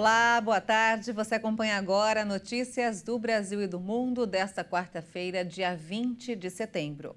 Olá, boa tarde. Você acompanha agora notícias do Brasil e do mundo desta quarta-feira, dia 20 de setembro.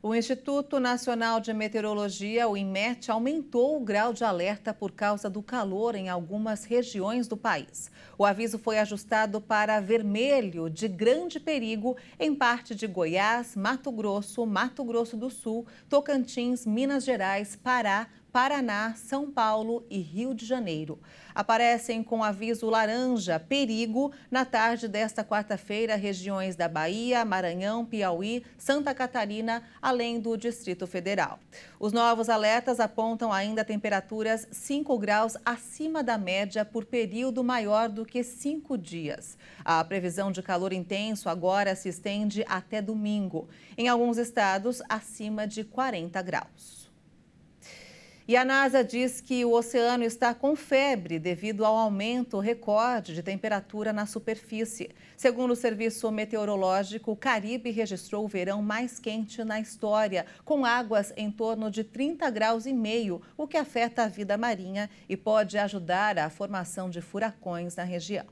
O Instituto Nacional de Meteorologia, o INMET, aumentou o grau de alerta por causa do calor em algumas regiões do país. O aviso foi ajustado para vermelho de grande perigo em parte de Goiás, Mato Grosso, Mato Grosso do Sul, Tocantins, Minas Gerais, Pará, Paraná, São Paulo e Rio de Janeiro. Aparecem com aviso laranja, perigo, na tarde desta quarta-feira, regiões da Bahia, Maranhão, Piauí, Santa Catarina, além do Distrito Federal. Os novos alertas apontam ainda temperaturas 5 graus acima da média por período maior do que cinco dias. A previsão de calor intenso agora se estende até domingo. Em alguns estados, acima de 40 graus. E a NASA diz que o oceano está com febre devido ao aumento recorde de temperatura na superfície. Segundo o Serviço Meteorológico, o Caribe registrou o verão mais quente na história, com águas em torno de 30 graus e meio, o que afeta a vida marinha e pode ajudar à formação de furacões na região.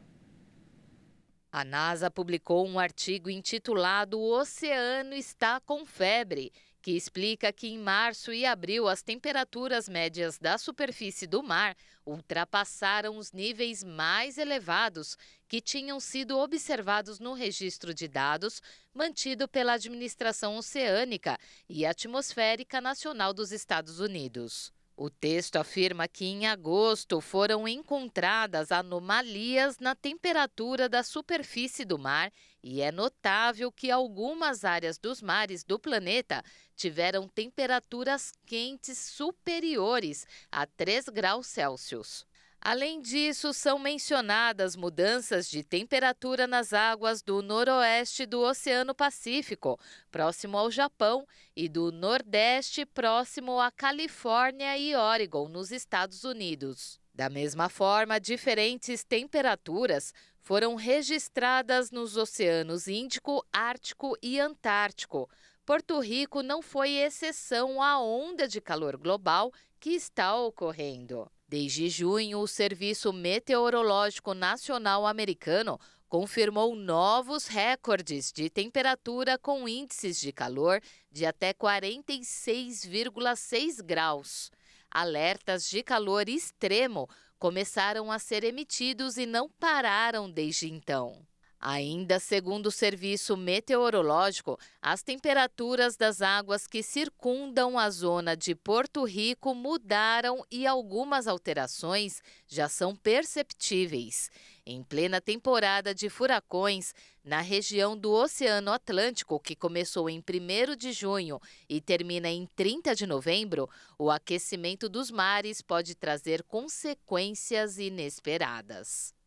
A NASA publicou um artigo intitulado O Oceano está com febre que explica que em março e abril as temperaturas médias da superfície do mar ultrapassaram os níveis mais elevados que tinham sido observados no registro de dados mantido pela Administração Oceânica e Atmosférica Nacional dos Estados Unidos. O texto afirma que em agosto foram encontradas anomalias na temperatura da superfície do mar e é notável que algumas áreas dos mares do planeta tiveram temperaturas quentes superiores a 3 graus Celsius. Além disso, são mencionadas mudanças de temperatura nas águas do noroeste do Oceano Pacífico, próximo ao Japão, e do nordeste, próximo à Califórnia e Oregon, nos Estados Unidos. Da mesma forma, diferentes temperaturas foram registradas nos oceanos Índico, Ártico e Antártico. Porto Rico não foi exceção à onda de calor global que está ocorrendo. Desde junho, o Serviço Meteorológico Nacional Americano confirmou novos recordes de temperatura com índices de calor de até 46,6 graus. Alertas de calor extremo começaram a ser emitidos e não pararam desde então. Ainda segundo o Serviço Meteorológico, as temperaturas das águas que circundam a zona de Porto Rico mudaram e algumas alterações já são perceptíveis. Em plena temporada de furacões, na região do Oceano Atlântico, que começou em 1 de junho e termina em 30 de novembro, o aquecimento dos mares pode trazer consequências inesperadas.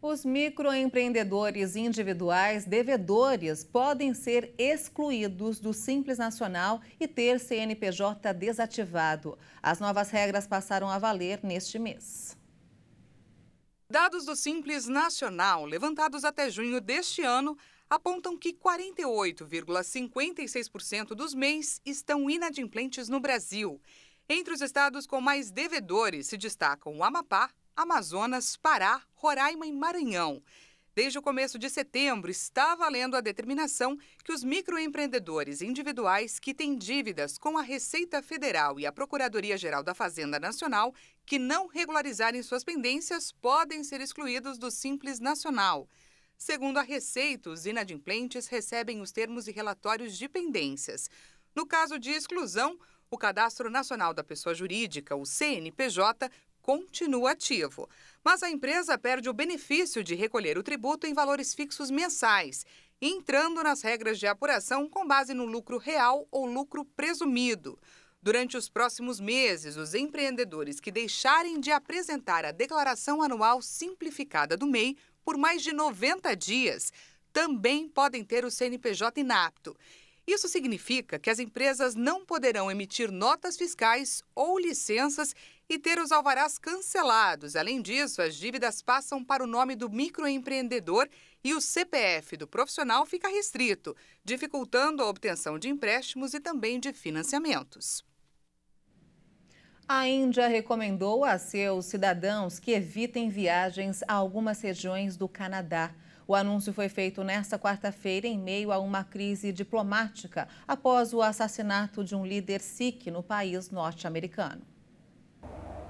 Os microempreendedores individuais devedores podem ser excluídos do Simples Nacional e ter CNPJ desativado. As novas regras passaram a valer neste mês. Dados do Simples Nacional, levantados até junho deste ano, apontam que 48,56% dos MEIs estão inadimplentes no Brasil. Entre os estados com mais devedores se destacam o Amapá, Amazonas, Pará, Roraima e Maranhão. Desde o começo de setembro, está valendo a determinação que os microempreendedores individuais que têm dívidas com a Receita Federal e a Procuradoria-Geral da Fazenda Nacional que não regularizarem suas pendências podem ser excluídos do Simples Nacional. Segundo a Receita, os inadimplentes recebem os termos e relatórios de pendências. No caso de exclusão, o Cadastro Nacional da Pessoa Jurídica, o CNPJ, continua ativo. Mas a empresa perde o benefício de recolher o tributo em valores fixos mensais, entrando nas regras de apuração com base no lucro real ou lucro presumido. Durante os próximos meses, os empreendedores que deixarem de apresentar a declaração anual simplificada do MEI por mais de 90 dias também podem ter o CNPJ inapto. Isso significa que as empresas não poderão emitir notas fiscais ou licenças e ter os alvarás cancelados. Além disso, as dívidas passam para o nome do microempreendedor e o CPF do profissional fica restrito, dificultando a obtenção de empréstimos e também de financiamentos. A Índia recomendou a seus cidadãos que evitem viagens a algumas regiões do Canadá. O anúncio foi feito nesta quarta-feira em meio a uma crise diplomática após o assassinato de um líder Sikh no país norte-americano.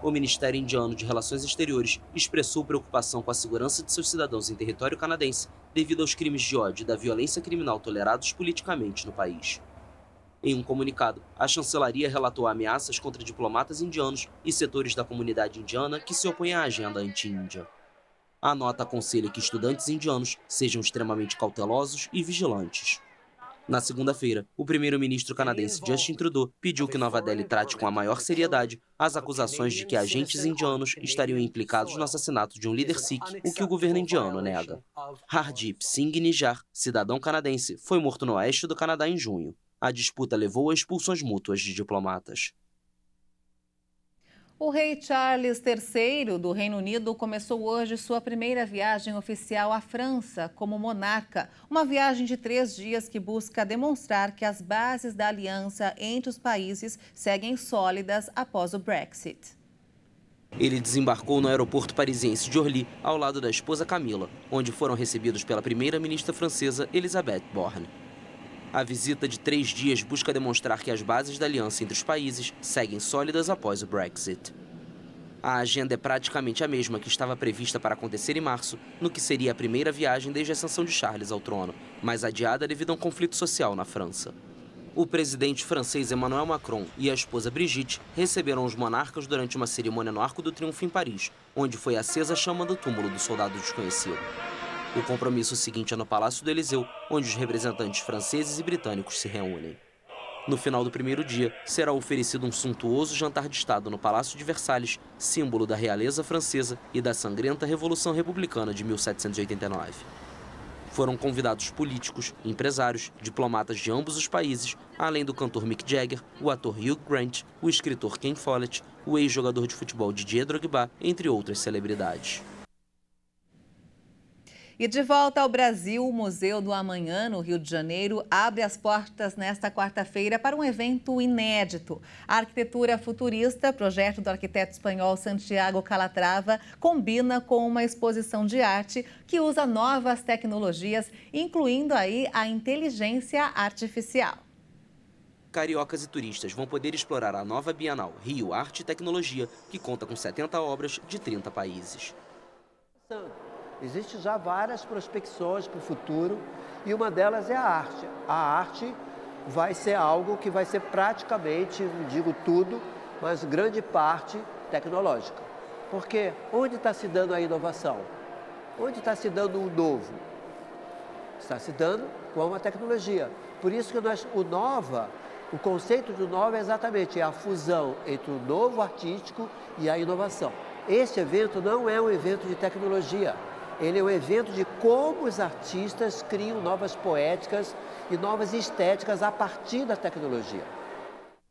O Ministério Indiano de Relações Exteriores expressou preocupação com a segurança de seus cidadãos em território canadense devido aos crimes de ódio e da violência criminal tolerados politicamente no país. Em um comunicado, a chancelaria relatou ameaças contra diplomatas indianos e setores da comunidade indiana que se opõem à agenda anti-índia. A nota aconselha que estudantes indianos sejam extremamente cautelosos e vigilantes. Na segunda-feira, o primeiro-ministro canadense Justin Trudeau pediu que Nova Delhi trate com a maior seriedade as acusações de que agentes indianos estariam implicados no assassinato de um líder Sikh, o que o governo indiano nega. Hardip Singh Nijar, cidadão canadense, foi morto no oeste do Canadá em junho. A disputa levou a expulsões mútuas de diplomatas. O rei Charles III do Reino Unido começou hoje sua primeira viagem oficial à França como monarca. Uma viagem de três dias que busca demonstrar que as bases da aliança entre os países seguem sólidas após o Brexit. Ele desembarcou no aeroporto parisiense de Orly ao lado da esposa Camila, onde foram recebidos pela primeira-ministra francesa Elisabeth Borne. A visita de três dias busca demonstrar que as bases da aliança entre os países seguem sólidas após o Brexit. A agenda é praticamente a mesma que estava prevista para acontecer em março, no que seria a primeira viagem desde a ascensão de Charles ao trono, mas adiada devido a um conflito social na França. O presidente francês Emmanuel Macron e a esposa Brigitte receberam os monarcas durante uma cerimônia no Arco do Triunfo em Paris, onde foi acesa a chama do túmulo do soldado desconhecido. O compromisso seguinte é no Palácio do Eliseu, onde os representantes franceses e britânicos se reúnem. No final do primeiro dia, será oferecido um suntuoso jantar de Estado no Palácio de Versalhes, símbolo da realeza francesa e da sangrenta Revolução Republicana de 1789. Foram convidados políticos, empresários, diplomatas de ambos os países, além do cantor Mick Jagger, o ator Hugh Grant, o escritor Ken Follett, o ex-jogador de futebol Didier Drogba, entre outras celebridades. E de volta ao Brasil, o Museu do Amanhã, no Rio de Janeiro, abre as portas nesta quarta-feira para um evento inédito. A arquitetura futurista, projeto do arquiteto espanhol Santiago Calatrava, combina com uma exposição de arte que usa novas tecnologias, incluindo aí a inteligência artificial cariocas e turistas vão poder explorar a nova Bienal Rio Arte e Tecnologia, que conta com 70 obras de 30 países. Existem já várias prospecções para o futuro e uma delas é a arte. A arte vai ser algo que vai ser praticamente, não digo tudo, mas grande parte tecnológica. Porque onde está se dando a inovação? Onde está se dando o novo? Está se dando com a tecnologia. Por isso que nós, o Nova, o conceito do Nova é exatamente a fusão entre o novo artístico e a inovação. Este evento não é um evento de tecnologia, ele é um evento de como os artistas criam novas poéticas e novas estéticas a partir da tecnologia.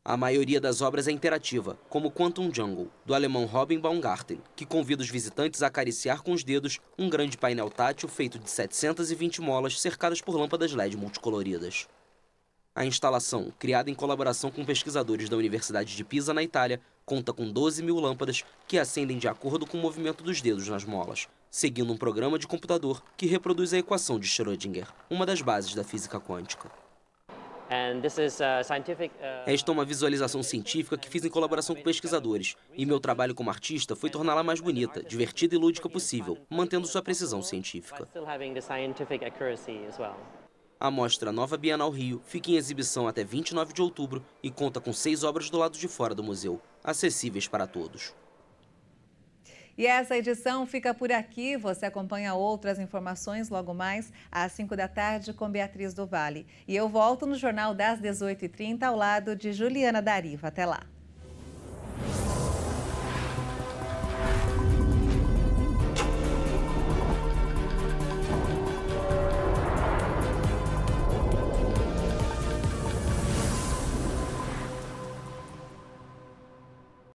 A maioria das obras é interativa, como Quantum Jungle, do alemão Robin Baumgarten, que convida os visitantes a acariciar com os dedos um grande painel tátil feito de 720 molas cercadas por lâmpadas LED multicoloridas. A instalação, criada em colaboração com pesquisadores da Universidade de Pisa, na Itália, conta com 12 mil lâmpadas que acendem de acordo com o movimento dos dedos nas molas, seguindo um programa de computador que reproduz a equação de Schrödinger, uma das bases da física quântica. Esta é uma visualização científica que fiz em colaboração com pesquisadores, e meu trabalho como artista foi torná-la mais bonita, divertida e lúdica possível, mantendo sua precisão científica. A mostra Nova Bienal Rio fica em exibição até 29 de outubro e conta com seis obras do lado de fora do museu, acessíveis para todos. E essa edição fica por aqui. Você acompanha outras informações logo mais às 5 da tarde com Beatriz do Vale. E eu volto no Jornal das 18h30 ao lado de Juliana Dariva. Até lá.